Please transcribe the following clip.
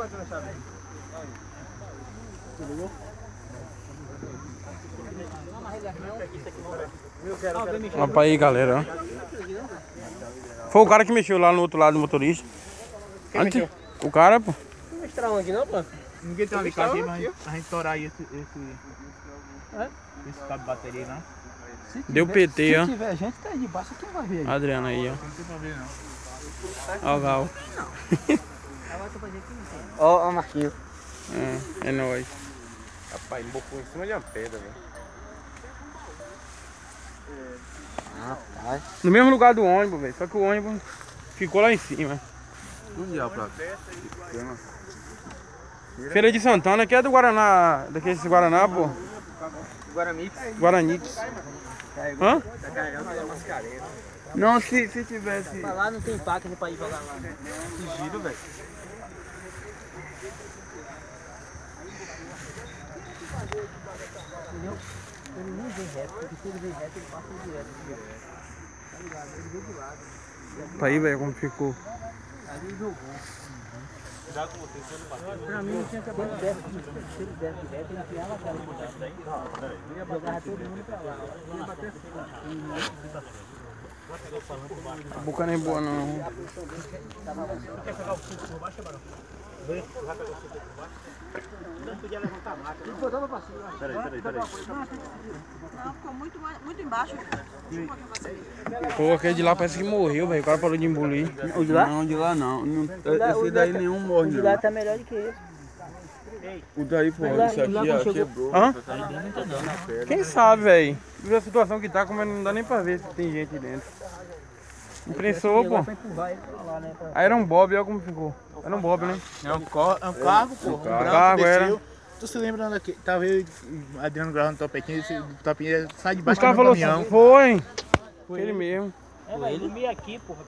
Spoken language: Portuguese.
bater na chave. Opa aí, galera. Foi o cara que mexeu lá no outro lado do motorista. Antes, o cara, pô. Não mostrar onde não, pô? Ninguém tem uma alicate aí, aqui, mas a gente torar aí esse. esse... Esse cabo de bateria aí, não. Deu PT, ó. Se tiver gente, tá aí debaixo, quem vai ver aí? Adriano aí, ó. Não tem problema não. Ó o Gal. Ó, ó, Marquinhos. É, é nóis. Rapaz, ele bocou em cima de uma pedra, velho. Rapaz. No mesmo lugar do ônibus, velho. Só que o ônibus ficou lá em cima. Onde é a placa? Feira de Santana, que é do Guaraná. Daquele Guaraná, pô. Guarani. Guaranix. Hã? Tá carregando a mascareira. Não, se, se tivesse. Mas lá não tem faca pra ir jogar lá. Que giro, Ele nem vem reto, porque se ele vem reto, ele passa direto. Tá ligado? Ele veio de lado. Tá aí, velho, como ficou. Ali ele jogou. Pra mim não tinha que ele desce, se ele desce direto, ele criava a cara lado. Ele jogava todo mundo pra lá. Ele ia bater assim. A boca nem boa, não. Não, ficou muito, mais- muito embaixo. Pô, aquele de lá parece que morreu, velho. O cara parou de embulir. O de lá? Não, de lá não. não esse daí lá- nenhum morre, O de não. lá tá melhor do que esse. O daí, pô, isso aqui, ó, quebrou. Hã? tá. Quem sabe, velho. Viu a situação que tá, como não dá nem pra ver se tem gente dentro. Imprensou, pô. Lá, né? Pra... Aí era um Bob, olha como ficou. Era um Bob, né? É um, co- é um carro, pô. Um branco Carro, era. desceu. Tu se lembra daqui? Tava eu e Adriano gravando o topetinho, esse topetinho sai de baixo do falaram caminhão. assim, foi. Foi ele mesmo. É, velho, ele meio aqui, porra.